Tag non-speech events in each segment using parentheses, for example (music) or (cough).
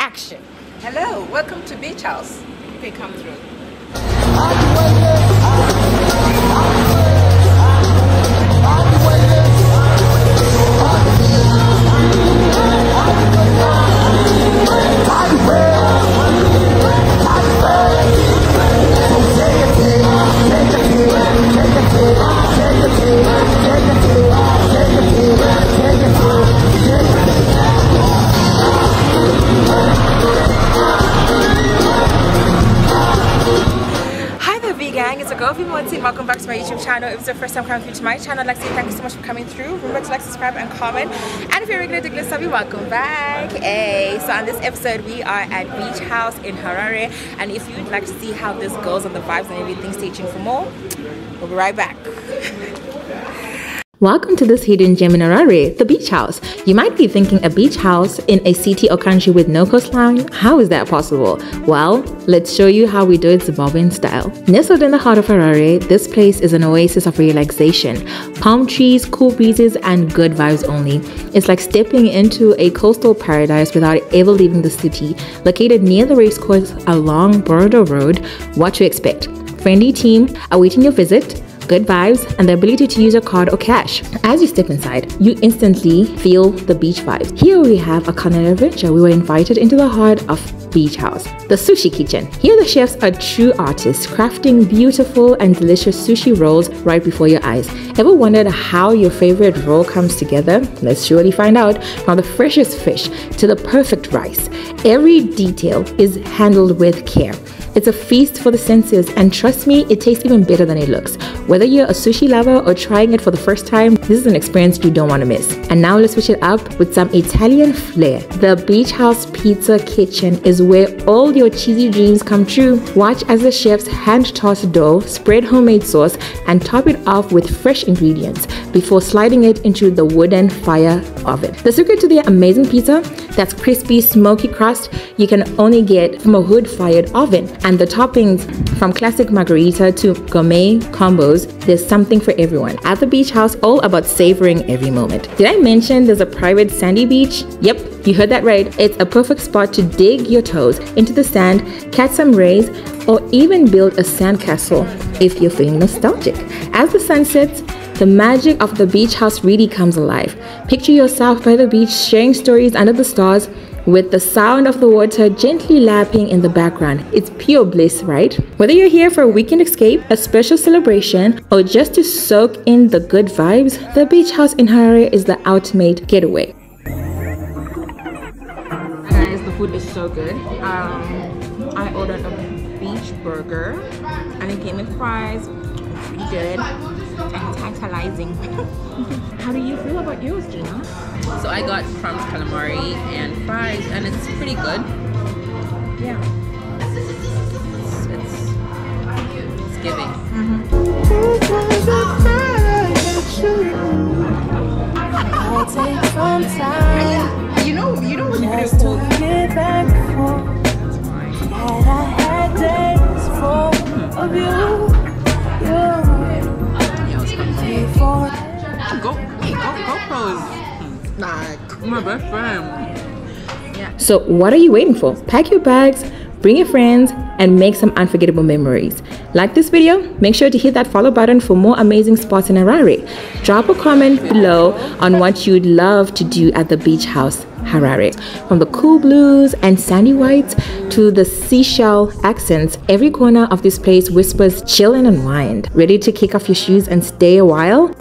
action. Hello, welcome to Beach House. You can come through. Vee Gang, it's a girl V14. Welcome back to my YouTube channel. If it's your first time coming through to my channel, like to thank you so much for coming through. Remember to like, subscribe, and comment. And if you're a regular degular Subby, welcome back. Hey, so on this episode, we are at Beach House in Harare. And if you'd like to see how this goes and the vibes and everything, stay tuned for more. We'll be right back. (laughs) Welcome to this hidden gem in Harare, the beach house. You might be thinking a beach house in a city or country with no coastline? How is that possible? Well, let's show you how we do it Zimbabwean style. Nestled in the heart of Harare, this place is an oasis of relaxation. Palm trees, cool breezes, and good vibes only. It's like stepping into a coastal paradise without ever leaving the city. Located near the racecourse along Borrowdale Road, what to expect. Friendly team awaiting your visit good vibes, and the ability to use a card or cash. As you step inside, you instantly feel the beach vibes. Here we have a culinary adventure. We were invited into the heart of Beach House, the sushi kitchen. Here the chefs are true artists, crafting beautiful and delicious sushi rolls right before your eyes. Ever wondered how your favorite roll comes together? Let's surely find out. From the freshest fish to the perfect rice, every detail is handled with care. It's a feast for the senses, and trust me, it tastes even better than it looks. Whether you're a sushi lover or trying it for the first time, this is an experience you don't want to miss. And now let's switch it up with some Italian flair. The Beach House Pizza Kitchen is where all your cheesy dreams come true. Watch as the chefs hand toss dough, spread homemade sauce, and top it off with fresh ingredients before sliding it into the wooden fire oven. The secret to their amazing pizza that's crispy, smoky crust you can only get from a wood fired oven. And the toppings from classic margherita to gourmet combos, there's something for everyone. At the beach house, all about savoring every moment. Did I mention there's a private sandy beach? Yep, you heard that right. It's a perfect spot to dig your toes into the sand, catch some rays, or even build a sandcastle if you're feeling nostalgic. As the sun sets, the magic of the beach house really comes alive. Picture yourself by the beach sharing stories under the stars with the sound of the water gently lapping in the background. It's pure bliss, right? Whether you're here for a weekend escape, a special celebration, or just to soak in the good vibes, the beach house in Harare is the ultimate getaway. Guys, the food is so good. Um, I ordered a beach burger and it came with fries. It's Pretty good tantalizing. (laughs) How do you feel about yours, Gina? So I got prawns calamari and fries, and it's pretty good. Yeah. It's, it's, it's giving. Mm-hmm. I'll take some time You know, you know what you just to get my best friend. So, what are you waiting for? Pack your bags, bring your friends, and make some unforgettable memories. Like this video? Make sure to hit that follow button for more amazing spots in Harare. Drop a comment below on what you'd love to do at the beach house. Harare. From the cool blues and sandy whites to the seashell accents, every corner of this place whispers chill and unwind. Ready to kick off your shoes and stay a while?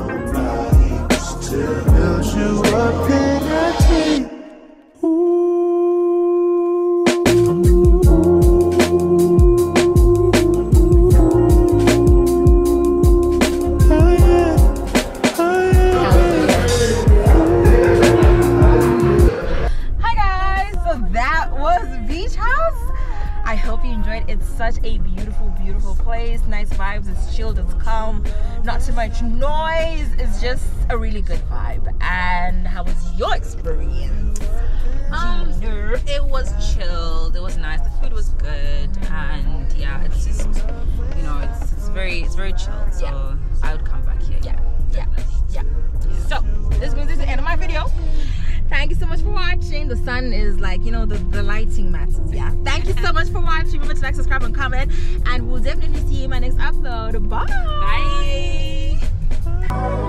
I hope you enjoyed. It's such a beautiful, beautiful place. Nice vibes. It's chilled. It's calm. Not too much noise. It's just a really good vibe. And how was your experience? Um, it was chilled. It was nice. The food was good, and yeah, it's just you know, it's, it's very it's very chilled. So Yeah. I would come back here. Yeah, yeah, definitely. yeah. So this brings us to the end of my video thank you so much for watching. The sun is like you know the, the lighting matters yeah? Thank you so (laughs) much for watching. Remember to like subscribe and comment and we'll definitely see you in my next upload. Bye, bye. bye.